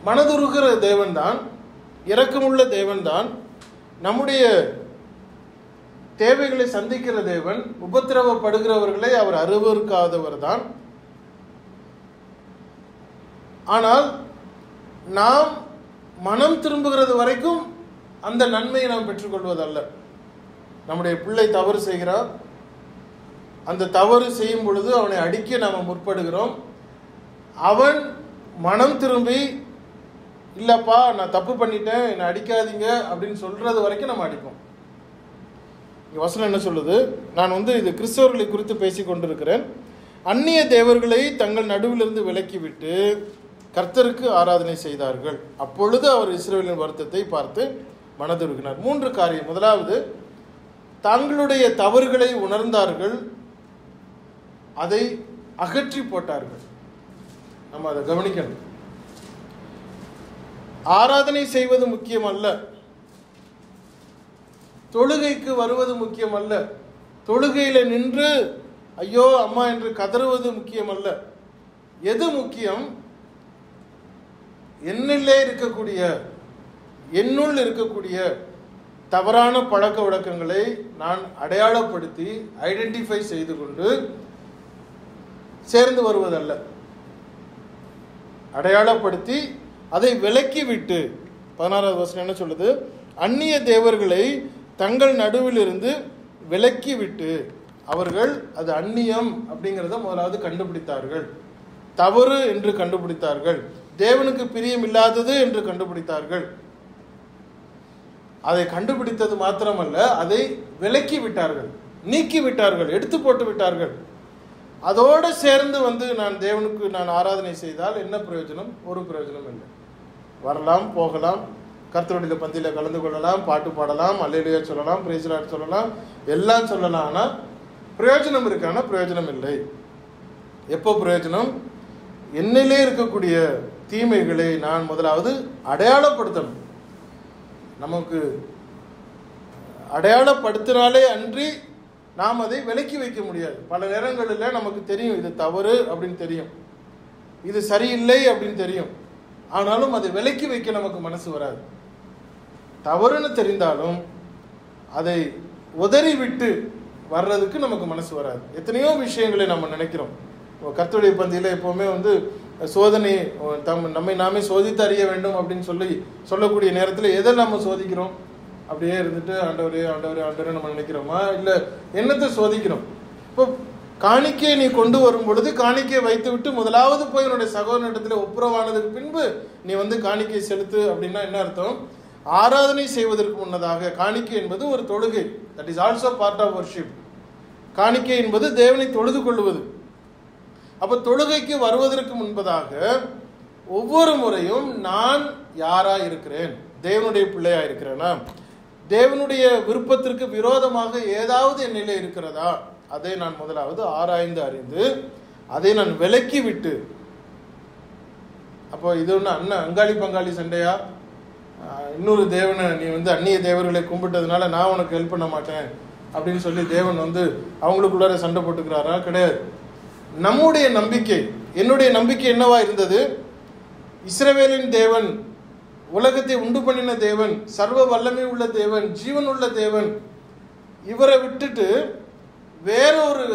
மனதுருகிற தேவன்தான் இரக்கமுள்ள தேவன்தான் நம்முடைய தேவைகளை சந்திக்கிற தேவன் உபத்திரவப்படுகிறவர்களை அவர் அருவருக்காதவர் தான் ஆனால் நாம் மனம் திரும்புகிறது வரைக்கும் அந்த நன்மையை நாம் பெற்றுக்கொள்வதல்ல. நம்முடைய பிள்ளை தவறு செய்கிறார் அந்த தவறு செய்யும் பொழுது அவனை அடிக்க நாம் முற்படுகிறோம். அவன் மனம் திரும்பி இல்லப்பா நான் தப்பு பண்ணிட்டேன் என்னை அடிக்காதீங்க அப்படின்னு சொல்றது வரைக்கும் நம்ம அடிப்போம். இங்கே வசனம் என்ன சொல்லுது? நான் வந்து இது கிறிஸ்தவர்களை குறித்து பேசிக் கொண்டிருக்கிறேன். அந்நிய தேவர்களை தங்கள் நடுவிலிருந்து விலக்கிவிட்டு கர்த்தருக்கு ஆராதனை செய்தார்கள். அப்பொழுது அவர் இஸ்ரேலின் வருத்தத்தை பார்த்து மனதுருகினார். மூன்று காரியம். முதலாவது தங்களுடைய தவறுகளை உணர்ந்தார்கள். அதை அகற்றி போட்டார்கள். நம்ம அதை கவனிக்கணும். ஆராதனை செய்வது முக்கியம் அல்ல தொழுகைக்கு வருவது முக்கியம் அல்ல நின்று ஐயோ அம்மா என்று கதறுவது முக்கியம் அல்ல எது முக்கியம்? என்னிலே இருக்கக்கூடிய என்னுள் இருக்கக்கூடிய தவறான பழக்க வழக்கங்களை நான் அடையாளப்படுத்தி ஐடென்டிஃபை செய்து கொண்டு சேர்ந்து வருவதல்ல. அடையாளப்படுத்தி அதை விலக்கி விட்டு பதினாறாவது வசனம் என்ன சொல்லுது? அந்நிய தேவர்களை தங்கள் நடுவில் இருந்து விலக்கி விட்டு அவர்கள் அது அந்நியம் அப்படிங்கிறத முதலாவது கண்டுபிடித்தார்கள். தவறு என்று கண்டுபிடித்தார்கள். தேவனுக்கு பிரியம் இல்லாதது என்று கண்டுபிடித்தார்கள். அதை கண்டுபிடித்தது மாத்திரமல்ல அதை விலக்கி விட்டார்கள் நீக்கி விட்டார்கள் எடுத்து போட்டு விட்டார்கள் அதோடு சேர்ந்து வந்து நான் தேவனுக்கு நான் ஆராதனை செய்தால் என்ன பிரயோஜனம்? ஒரு பிரயோஜனம் இல்லை. வரலாம் போகலாம் கர்த்தருடைய பந்தியில் கலந்து கொள்ளலாம் பாட்டு பாடலாம் அல்லையிலேயே சொல்லலாம் பிரேசிலாட் சொல்லலாம் எல்லாம் சொல்லலாம். ஆனால் பிரயோஜனம் இருக்கான பிரயோஜனம் இல்லை. எப்போ பிரயோஜனம்? என்னிலே இருக்கக்கூடிய தீமைகளை நான் முதலாவது அடையாளப்படுத்தணும். நமக்கு அடையாளப்படுத்தினாலே அன்றி நாம் அதை விலக்கி வைக்க முடியாது. பல நேரங்களில் நமக்கு தெரியும் இது தவறு அப்படின்னு தெரியும். இது சரியில்லை அப்படின்னு தெரியும். ஆனாலும் அதை விலக்கி வைக்க நமக்கு மனசு வராது. தவறுன்னு தெரிந்தாலும் அதை உதறி விட்டு வர்றதுக்கு நமக்கு மனசு வராது. எத்தனையோ விஷயங்களை நம்ம நினைக்கிறோம். கத்துடைய பந்தியில் எப்போவுமே வந்து சோதனை தம் நம்மை நாமே சோதித்து அறிய வேண்டும் அப்படின்னு சொல்லி சொல்லக்கூடிய நேரத்தில் எதை நம்ம சோதிக்கிறோம்? அப்படியே இருந்துட்டு ஆண்டவரே ஆண்டவரே ஆண்டவரே நம்ம நினைக்கிறோமா? இல்லை என்னத்தை சோதிக்கிறோம்? இப்போ காணிக்கையை நீ கொண்டு வரும் பொழுது காணிக்கையை வைத்து விட்டு முதலாவது போய் உன்னுடைய சகோதரனிடத்தில் ஒப்புரவானதுக்கு பின்பு நீ வந்து காணிக்கை செலுத்து அப்படின்னா என்ன அர்த்தம்? ஆராதனை செய்வதற்கு முன்னதாக காணிக்கை என்பது ஒரு தொழுகை. That is also part of worship காணிக்கை என்பது தேவனை தொழுது கொள்வது. அப்போ தொழுகைக்கு வருவதற்கு முன்பதாக ஒவ்வொரு முறையும் நான் யாரா இருக்கிறேன் தேவனுடைய பிள்ளையா இருக்கிறேனா தேவனுடைய விருப்பத்திற்கு விரோதமாக ஏதாவது என்னிலே இருக்கிறதா? அதை நான் முதலாவது ஆராய்ந்து அறிந்து அதை நான் விலக்கி விட்டு அப்போ இது ஒன்று அண்ணன் அங்காளி பங்காளி சண்டையா? இன்னொரு தேவனை நீ வந்து அந்நிய தேவர்களை கும்பிட்டதுனால நான் உனக்கு ஹெல்ப் பண்ண மாட்டேன் அப்படின்னு சொல்லி தேவன் வந்து அவங்களுக்குள்ளார சண்டை போட்டுக்கிறாரா? கிடையாது. நம்முடைய நம்பிக்கை என்னுடைய நம்பிக்கை என்னவா இருந்தது? இஸ்ரவேலின் தேவன் உலகத்தை உண்டு பண்ணின தேவன் சர்வ வல்லமை உள்ள தேவன் ஜீவன் உள்ள தேவன். இவரை விட்டுட்டு வேறொரு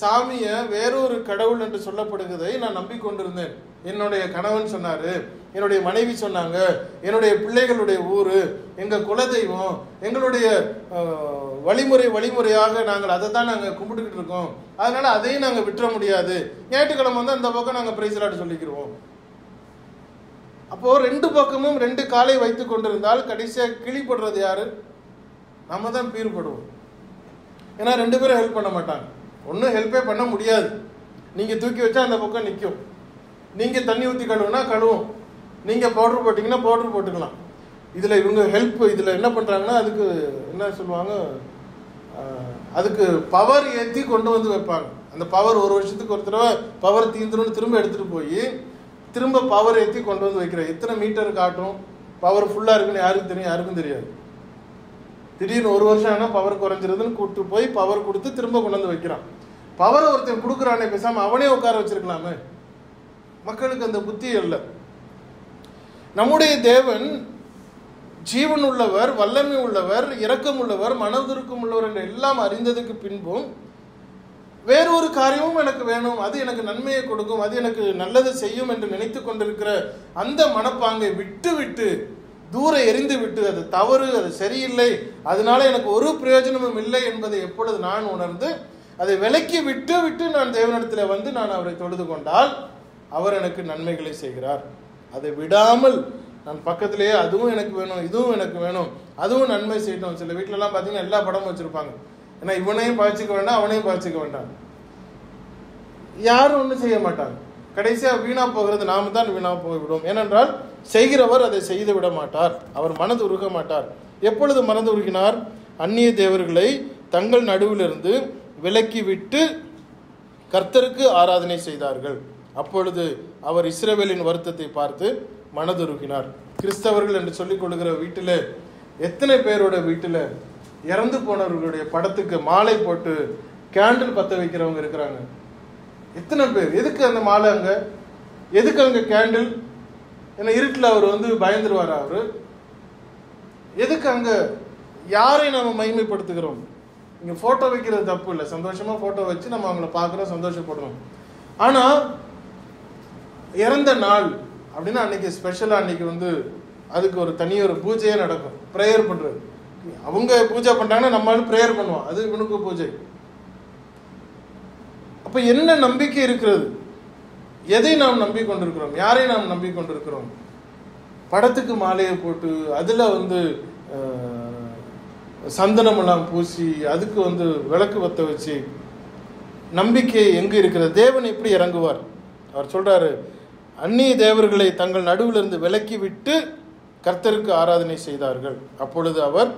சாமிய வேறொரு கடவுள் என்று சொல்லப்படுகிறதை நான் நம்பிக்கொண்டிருந்தேன். என்னுடைய கணவன் சொன்னாரு என்னுடைய மனைவி சொன்னாங்க என்னுடைய பிள்ளைகளுடைய ஊரு எங்க குலதெய்வம் எங்களுடைய வழிமுறை வழிமுறையாக நாங்கள் அதை தான் நாங்கள் கும்பிட்டுக்கிட்டு இருக்கோம். அதனால அதையும் நாங்கள் விட்டுற முடியாது. ஞாயிற்றுக்கிழமை வந்து அந்த பக்கம் நாங்கள் பிரைஸ்லாட்டு சொல்லிக்கிறோம் அப்போ ரெண்டு பக்கமும் ரெண்டு காலை வைத்து கொண்டிருந்தால் கடைசியாக கிழிப்படுறது யாரு? நம்ம தான் பீறுபடுவோம் ஏன்னா ரெண்டு பேரும் ஹெல்ப் பண்ண மாட்டாங்க. ஒன்றும் ஹெல்ப்பே பண்ண முடியாது. நீங்க தூக்கி வச்சா அந்த பக்கம் நிற்கும் நீங்க தண்ணி ஊற்றி கழுவுனா கழுவும். நீங்க பவுடர் போட்டிங்கன்னா பவுடர் போட்டுக்கலாம். இதில் இவங்க ஹெல்ப் இதில் என்ன பண்ணுறாங்கன்னா அதுக்கு என்ன சொல்லுவாங்க? அதுக்கு பவர் ஏற்றி கொண்டு வந்து வைப்பாங்க. அந்த பவர் ஒரு வருஷத்துக்கு ஒரு தடவை பவர் தீந்துரும்னு திரும்ப எடுத்துகிட்டு போய் திரும்ப பவர் ஏற்றி கொண்டு வந்து வைக்கிற எத்தனை மீட்டர் காட்டும்? பவர் ஃபுல்லாக இருக்குன்னு யாருக்கும் தெரியும்? யாருக்கும் தெரியாது. திடீர்னு ஒரு வருஷம் ஆனால் பவர் குறைஞ்சிருதுன்னு கூப்பிட்டு போய் பவர் கொடுத்து திரும்ப கொண்டு வந்து வைக்கிறான். பவர் ஒருத்தன் கொடுக்குறானே பேசாமல் அவனே உட்கார வச்சிருக்கலாமே? மக்களுக்கு அந்த புத்தி இல்லை. நம்முடைய தேவன் ஜீவன் உள்ளவர் வல்லமை உள்ளவர் இரக்கம் உள்ளவர் மனதுருக்கம் உள்ளவர் என்று எல்லாம் அறிந்ததுக்கு பின்பும் வேறொரு காரியமும் எனக்கு வேணும். அது எனக்கு நன்மையை கொடுக்கும். அது எனக்கு நல்லது செய்யும் என்று நினைத்து கொண்டிருக்கிற அந்த மனப்பாங்கை விட்டு விட்டு தூர எரிந்து விட்டு அது தவறு அது சரியில்லை. அதனால எனக்கு ஒரு பிரயோஜனமும் இல்லை என்பதை எப்பொழுது நான் உணர்ந்து அதை விலக்கி விட்டு விட்டு நான் தேவனிடத்தில் வந்து நான் அவரை தொழுது கொண்டால் அவர் எனக்கு நன்மைகளை செய்கிறார். அதை விடாமல் நான் பக்கத்திலேயே அதுவும் எனக்கு வேணும் இதுவும் எனக்கு வேணும் அதுவும் நன்மை செய்யணும் சில வீட்டிலலாம் பார்த்தீங்கன்னா எல்லா படமும் வச்சுருப்பாங்க. ஏன்னா இவனையும் பாய்ச்சிக்க வேண்டாம் அவனையும் பாய்ச்சிக்க வேண்டாம். யாரும் ஒன்றும் செய்ய மாட்டாங்க கடைசியாக வீணா போகிறது நாம தான் வீணா போய்விடும். ஏனென்றால் செய்கிறவர் அதை செய்து விட மாட்டார். அவர் மனது உருக மாட்டார். எப்பொழுது மனது உருகினார்? அந்நிய தேவர்களை தங்கள் நடுவிலிருந்து விலக்கி விட்டு கர்த்தருக்கு ஆராதனை செய்தார்கள். அப்பொழுது அவர் இஸ்ரவேலின் வருத்தத்தை பார்த்து மனதுருகினார். கிறிஸ்தவர்கள் என்று சொல்லிக் கொள்கிற வீட்டில் எத்தனை பேரோட வீட்டில் இறந்து போனவர்களுடைய படத்துக்கு மாலை போட்டு கேண்டில் பற்ற வைக்கிறவங்க இருக்கிறாங்க. எத்தனை பேர்? எதுக்கு அந்த மாலை அங்க? எதுக்கு அங்க கேண்டில் ஏன்னா இருட்டில் அவர் வந்து பயந்துருவார் அவரு? எதுக்கு அங்க? யாரை நம்ம மகிமைப்படுத்துகிறோம்? இங்கே ஃபோட்டோ வைக்கிறது தப்பு இல்லை. சந்தோஷமாக ஃபோட்டோ வச்சு நம்ம அவங்கள பார்க்குறோம் சந்தோஷப்படுறோம். ஆனால் இறந்த நாள் அப்படின்னா அன்னைக்கு ஸ்பெஷலாக அன்னைக்கு வந்து அதுக்கு ஒரு தனி ஒரு பூஜையே நடக்கும். ப்ரேயர் பண்ணுறது அவங்க பூஜை பண்றாங்கன்னா நம்மளும் ப்ரேயர் பண்ணுவோம். அது இவனுக்கு பூஜை. அப்போ என்ன நம்பிக்கை இருக்கிறது? எதை நாம் நம்பிக்கொண்டிருக்கிறோம்? யாரை நாம் நம்பிக்கொண்டிருக்கிறோம்? படத்துக்கு மாலையை போட்டு அதுல வந்து சந்தனமெல்லாம் பூசி அதுக்கு வந்து விளக்கு வத்த வச்சு நம்பிக்கை எங்கே இருக்கிறது? தேவன் எப்படி இறங்குவார்? அவர் சொல்றாரு அந்நிய தேவர்களை தங்கள் நடுவிலிருந்து விலக்கி விட்டு கர்த்தருக்கு ஆராதனை செய்தார்கள். அப்பொழுது அவர்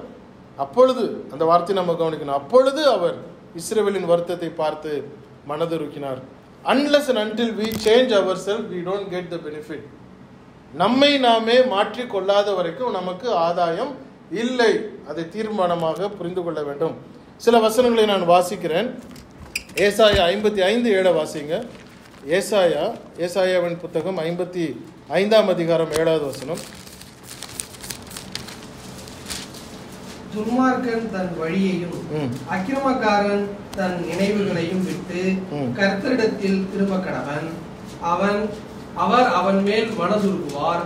அப்பொழுது அந்த வார்த்தை நம்ம கவனிக்கணும். அப்பொழுது அவர் இஸ்ரவேலின் வருத்தத்தை பார்த்து மனதுருக்கினார். Unless and until we change our self we don't get the benefit நம்மை நாமே மாற்றிக்கொள்ளாத வரைக்கும் நமக்கு ஆதாயம் இல்லை. அதை தீர்மானமாக புரிந்து கொள்ள வேண்டும். சில வசனங்களை நான் வாசிக்கிறேன். ஏசாயா ஐம்பத்தி ஐந்து ஏழை வாசிங்க. ஏசாயா ஏசாயாவின் புத்தகம் ஐம்பத்தி ஐந்தாம் அதிகாரம் ஏழாவது வசனம். துன்மார்க்கன் தன் வழியையும். அக்கிரமக்காரன் தன் நினைவுகளையும் விட்டு. கர்த்தரிடத்தில் திரும்ப கடவன் அவன் அவர் அவன் மேல் மனதுருகுவார்.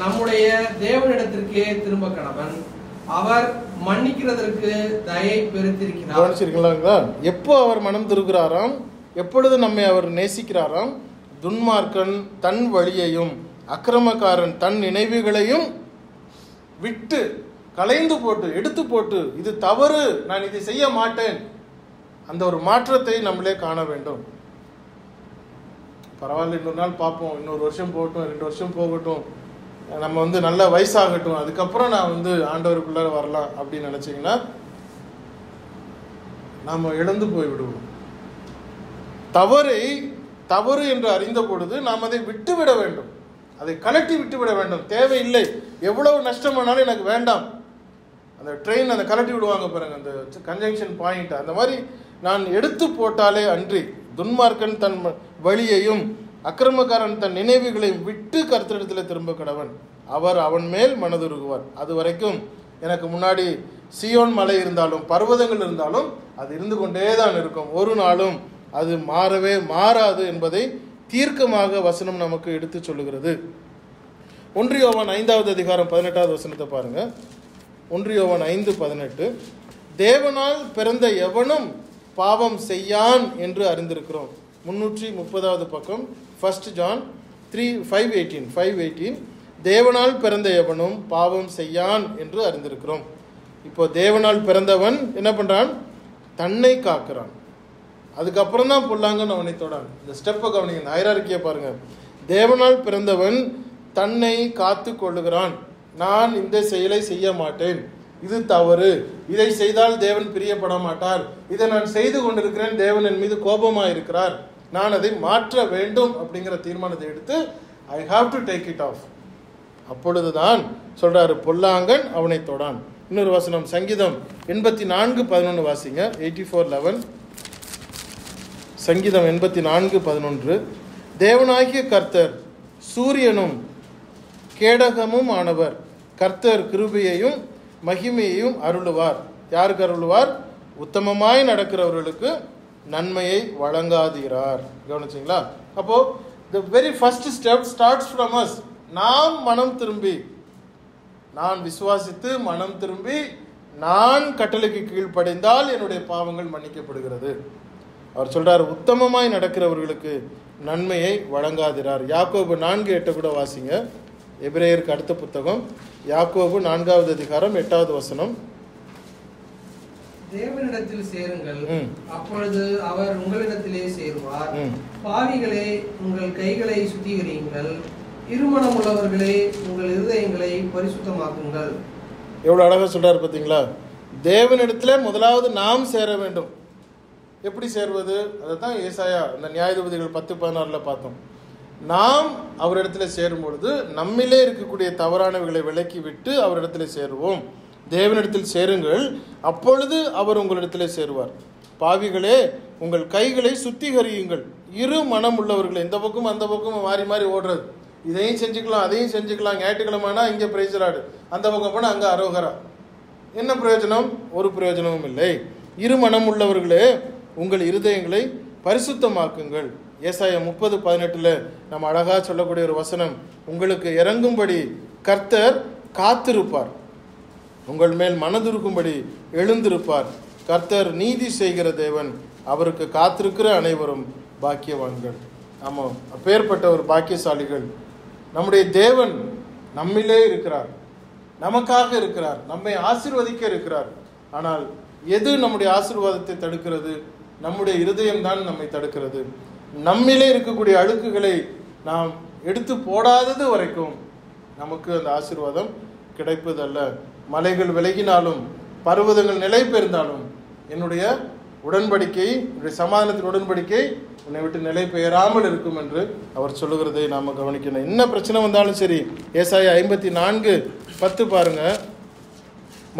நம்முடைய தேவனிடத்திற்கே திரும்ப கடவன் அவர் மன்னிக்கிறதற்கு தயை பெருத்திருக்கிறார். எப்போ அவர் மனம் திருகிறாராம் எப்பொழுது நம்மை அவர் நேசிக்கிறாராம்? துன்மார்க்கன் தன் வழியையும் அக்கிரமக்காரன் தன் நினைவுகளையும் விட்டு கலைந்து போட்டு எடுத்து போட்டு இது தவறு நான் இதை செய்ய மாட்டேன். அந்த ஒரு மாற்றத்தை நம்மளே காண வேண்டும். பரவாயில்ல இன்னொரு நாள் பார்ப்போம். இன்னொரு வருஷம் போகட்டும் ரெண்டு வருஷம் போகட்டும். நம்ம வந்து நல்ல வயசாகட்டும். அதுக்கப்புறம் நான் வந்து ஆண்டவருக்குள்ளார வரலாம் அப்படின்னு நினச்சிங்கன்னா நாம் இழந்து போய் விடுவோம் தவறை தவறு என்று அறிந்த பொழுது நாம் அதை விட்டுவிட வேண்டும். அதை கலட்டி விட்டுவிட வேண்டும். தேவையில்லை. எவ்வளவு நஷ்டமானாலும் எனக்கு வேண்டாம். அந்த ட்ரெயின் அதை கலட்டி விடுவாங்க பாருங்க அந்த கன்ஜங்ஷன் பாயிண்ட் அந்த மாதிரி நான் எடுத்து போட்டாலே அன்றி துன்மார்க்கன் தன் ம- வழியையும் அக்கிரமக்காரன் தன் நினைவுகளையும் விட்டு கருத்திடத்தில் திரும்ப கடவன். அவர் அவன் மேல் மனதுருகுவார். அது வரைக்கும் எனக்கு முன்னாடி சியோன் மலை இருந்தாலும் பர்வதங்கள் இருந்தாலும் அது இருந்து கொண்டே தான் இருக்கும். ஒரு நாளும் அது மாறவே மாறாது என்பதை தீர்க்கமாக வசனம் நமக்கு எடுத்து சொல்லுகிறது. ஒன்றியோவான் ஐந்தாவது அதிகாரம் பதினெட்டாவது வசனத்தை பாருங்கள் ஒன்றியோவான் ஐந்து பதினெட்டு தேவனால் பிறந்த எவனும் பாவம் செய்யான் என்று அறிந்திருக்கிறோம். முன்னூற்றி முப்பதாவது பக்கம் first John three five eighteen five eighteen தேவனால் பிறந்த எவனும் பாவம் செய்யான் என்று அறிந்திருக்கிறோம். இப்போ தேவனால் பிறந்தவன் என்ன பண்ணுறான் தன்னை காக்கிறான். அதுக்கப்புறம் தான் பொல்லாங்கன்னு அவனை தொடான். இந்த ஸ்டெப்பை கவனிங்க இந்த ஹைரார்க்கியை பாருங்கள் தேவனால் பிறந்தவன் தன்னை காத்து கொள்ளுகிறான். நான் இந்த செயலை செய்ய மாட்டேன். இது தவறு. இதை செய்தால் தேவன் பிரியப்பட மாட்டார். இதை நான் செய்து கொண்டிருக்கிறேன். தேவன் என் மீது கோபமாக இருக்கிறார் நான் அதை மாற்ற வேண்டும் அப்படிங்கிற தீர்மானத்தை எடுத்து I have to take it off அப்பொழுதுதான் சொல்றாரு பொல்லாங்கன் அவனை தொடான். இன்னொரு வசனம் சங்கீதம் எண்பத்தி நான்கு பதினொன்று வாசிங்க. Eighty four eleven. சங்கீதம் எண்பத்தி நான்கு பதினொன்று. தேவனாகிய கர்த்தர் சூரியனும் கேடகமும் ஆனவர். கர்த்தர் கிருபையையும் மகிமையையும் அருளுவார். யாருக்கு அருளுவார்? உத்தமமாய் நடக்கிறவர்களுக்கு நன்மையை வழங்காதீரார். கவனிச்சிங்களா? அப்போ the very first step starts from us நாம் மனம் திரும்பி நான் விசுவாசித்து மனம் திரும்பி நான் கட்டளைக்கு கீழ்ப்படைந்தால் என்னுடைய பாவங்கள் மன்னிக்கப்படுகிறது. அவர் சொல்றார் உத்தமமாய் நடக்கிறவர்களுக்கு நன்மையை வழங்காதிரார். யாக்கோபு நான்கு எட்டு கூட வாசிங்க. எபிரேயருக்கு அடுத்த புத்தகம் யாக்கோபு நான்காவது அதிகாரம் எட்டாவது வசனம். தேவனிடத்தில் சேருங்கள். அப்பொழுது அவர் உங்களிடத்திலே சேருவார். பாவிகளே உங்கள் கைகளை சுத்திகரியுங்கள். இருமணம் உள்ளவர்களே உங்கள் இருதயங்களை பரிசுத்தமாக்குங்கள். எவ்வளோ அழகாக சொல்றாரு பார்த்தீங்களா தேவனிடத்துல முதலாவது நாம் சேர வேண்டும். எப்படி சேர்வது? அதை தான் ஏசாயா அந்த நியாயாதிபதிகள் பத்து பதினாறில் பார்த்தோம். நாம் அவரிடத்துல சேரும் பொழுது நம்மிலே இருக்கக்கூடிய தவறானவைகளை விலக்கி விட்டு அவரிடத்துல சேருவோம். தேவனிடத்தில் சேருங்கள். அப்பொழுது அவர் உங்களிடத்திலே சேருவார். பாவிகளே உங்கள் கைகளை சுத்திகரியுங்கள். இரு மனம் உள்ளவர்கள் இந்த பக்கம் அந்த பக்கம் மாறி மாறி ஓடுறது. இதையும் செஞ்சுக்கலாம் அதையும் செஞ்சுக்கலாம். ஞாயிற்றுக்கிழமைனா இங்கே பிரைசராடு அந்த பக்கம் போனால் அங்கே அரோகரா. என்ன பிரயோஜனம்? ஒரு பிரயோஜனமும் இல்லை. இரு மனம் உள்ளவர்களே உங்கள் இருதயங்களை பரிசுத்தமாக்குங்கள். ஏசாய முப்பது பதினெட்டில் நம்ம அழகாக சொல்லக்கூடிய ஒரு வசனம் உங்களுக்கு இறங்கும்படி கர்த்தர் காத்திருப்பார். உங்கள் மேல் மனதுருக்கும்படி எழுந்திருப்பார். கர்த்தர் நீதி செய்கிற தேவன் அவருக்கு காத்திருக்கிற அனைவரும் பாக்கியவான்கள். ஆமாம் அப்பேற்பட்ட ஒரு பாக்கியசாலிகள். நம்முடைய தேவன் நம்மிலே இருக்கிறார். நமக்காக இருக்கிறார். நம்மை ஆசிர்வதிக்க இருக்கிறார். ஆனால் எது நம்முடைய ஆசிர்வாதத்தை தடுக்கிறது? நம்முடைய இருதயம் தான் நம்மை தடுக்கிறது. நம்மிலே இருக்கக்கூடிய அழுக்குகளை நாம் எடுத்து போடாதது வரைக்கும் நமக்கு அந்த ஆசீர்வாதம் கிடைப்பதல்ல. மலைகள் விலகினாலும் பர்வதங்கள் நிலை பெயர்ந்தாலும் என்னுடைய உடன்படிக்கை என்னுடைய சமாதானத்தின் உடன்படிக்கை உன்னை விட்டு நிலை பெயராமல் இருக்கும் என்று அவர் சொல்லுகிறதை நாம் கவனிக்கணும். என்ன பிரச்சனை வந்தாலும் சரி ஏசாய ஐம்பத்தி நான்கு பத்து பாருங்க.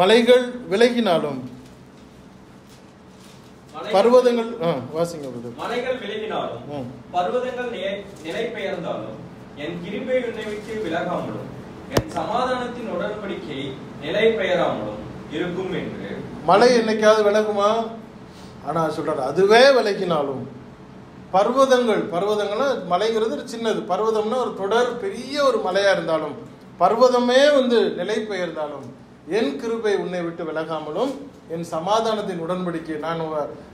மலைகள் விலகினாலும் பர்வதங்கள் வாசிங்க. மலைகள் விலகினாலும். பர்வதங்கள் நிலை பெயர்ந்தாலும் என் கிருபை உன்னை விட்டு விலகாமலும் என் சமாதானத்தின் உடன்படிக்கை நிலை பெயராமலும் இருக்கும் என்று மலை என்னைக்காவது விலகுமா ஆனா சொல்றாரு அதுவே விலகினாலும் பர்வதங்கள் பர்வதங்கள்னா மலைங்கிறது ஒரு சின்னது பர்வதம்னா ஒரு தொடர் பெரிய ஒரு மலையா இருந்தாலும் பர்வதமே வந்து நிலை பெயர்ந்தாலும் என் கிருபை உன்னை விட்டு விலகாமலும் என் சமாதானத்தின் உடன்படிக்கை நான்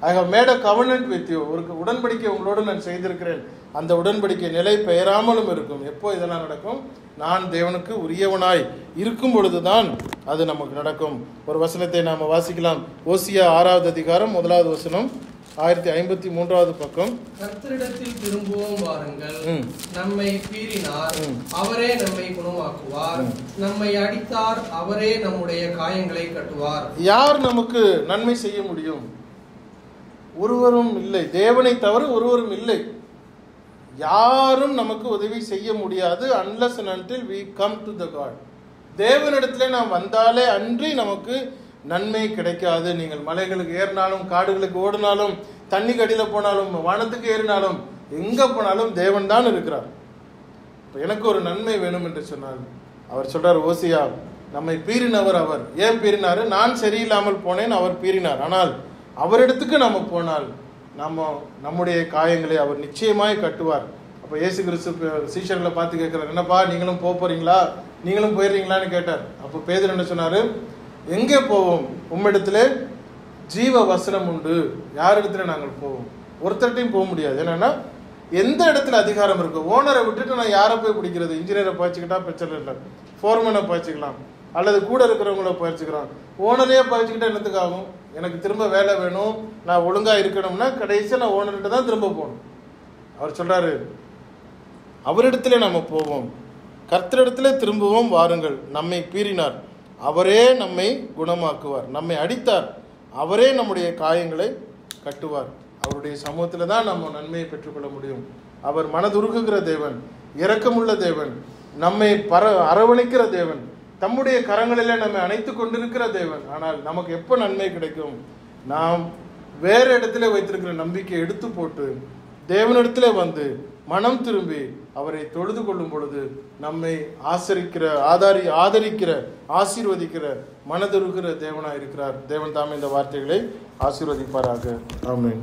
I have made a covenant with you ஒரு உடன்படிக்கை உங்களோடு நான் செய்திருக்கிறேன். அந்த உடன்படிக்கை நிலை பெயராமலும் இருக்கும். எப்போ இதெல்லாம் நடக்கும்? நான் தேவனுக்கு உரியவனாய் இருக்கும் பொழுதுதான் அது நமக்கு நடக்கும். ஒரு வசனத்தை நாம் வாசிக்கலாம். ஓசியா ஆறாவது அதிகாரம் முதலாவது வசனம். ஆயிரத்தி ஐம்பத்தி மூன்றாவது பக்கம். கர்த்தரிடத்தில் திரும்புவோம் வாருங்கள். நம்மை பீறினார். அவரே நம்மை குணமாக்குவார். நம்மை அடித்தார். அவரே நம்முடைய காயங்களை கட்டுவார். யார் நமக்கு நன்மை செய்ய முடியும்? ஒருவரும் இல்லை. தேவனை தவிர ஒருவரும் இல்லை. யாரும் நமக்கு உதவி செய்ய முடியாது unless until we come to the God தேவனிடத்திலே நாம் வந்தாலே அன்றி நமக்கு நன்மை கிடைக்காது. நீங்கள் மலைகளுக்கு ஏறினாலும் காடுகளுக்கு ஓடினாலும் தண்ணி கடியில் போனாலும் வானத்துக்கு ஏறினாலும் எங்கே போனாலும் தேவன் தான் இருக்கிறார். இப்போ எனக்கு ஒரு நன்மை வேணும் என்று சொன்னார் அவர் சொல்றார் ஓசியா நம்மை பீறினவர் அவர். ஏன் பீறினாரு? நான் சரியில்லாமல் போனேன் அவர் பீறினார். ஆனால் அவரிடத்துக்கு நம்ம போனால் நம்ம நம்முடைய காயங்களை அவர் நிச்சயமாய் கட்டுவார். அப்போ இயேசு கிறிஸ்து சீஷர்களை பார்த்து கேட்குறாரு என்னப்பா நீங்களும் போக போறீங்களா? நீங்களும் போயிடுறீங்களான்னு கேட்டார். அப்போ பேதர் என்ன சொன்னார்? எங்கே போவோம்? உம்மிடத்திலே ஜீவ வசனம் உண்டு. யார் இடத்துல நாங்கள் போவோம்? ஒருத்தர்ட்டையும் போக முடியாது. என்னன்னா எந்த இடத்துல அதிகாரம் இருக்கு? ஓனரை விட்டுட்டு நான் யாரை போய் பிடிக்கிறது? இன்ஜினியரை பாய்ச்சிக்கிட்டா பிரச்சனை இல்லை. ஃபோர்மனை பாய்ச்சிக்கலாம். அல்லது கூட இருக்கிறவங்கள பாய்ச்சிக்கிறான் ஓனரையே பாய்ச்சிக்கிட்டா என்னத்துக்கு ஆகும்? எனக்கு திரும்ப வேலை வேணும். நான் ஒழுங்கா இருக்கணும்னா கடைசியாக நான் ஓனர்கிட்ட தான் திரும்ப போகணும். அவர் சொல்றாரு அவரிடத்துல நம்ம போவோம். கர்த்தரிடத்துல திரும்பவும். வாருங்கள். நம்மை பீறினார். அவரே நம்மை குணமாக்குவார் நம்மை அடித்தார். அவரே நம்முடைய காயங்களை கட்டுவார். அவருடைய சமூகத்தில் தான் நம்ம நன்மையை பெற்றுக்கொள்ள முடியும். அவர் மனதுருகுகிற தேவன் இரக்கமுள்ள தேவன் நம்மை பர அரவணைக்கிற தேவன் தம்முடைய கரங்களில் நம்மை அணைத்து கொண்டிருக்கிற தேவன். ஆனால் நமக்கு எப்போ நன்மை கிடைக்கும்? நாம் வேறு இடத்துல வைத்திருக்கிற நம்பிக்கையை எடுத்து போட்டு தேவனிடத்துல வந்து மனம் திரும்பி அவரை தொழுது கொள்ளும் பொழுது நம்மை ஆசரிக்கிற ஆதாரி ஆதரிக்கிற ஆசீர்வதிக்கிற மனதுருகிற தேவனாக இருக்கிறார் தேவன் தாமே இந்த வார்த்தைகளை ஆசீர்வதிப்பாராக. ஆமேன்.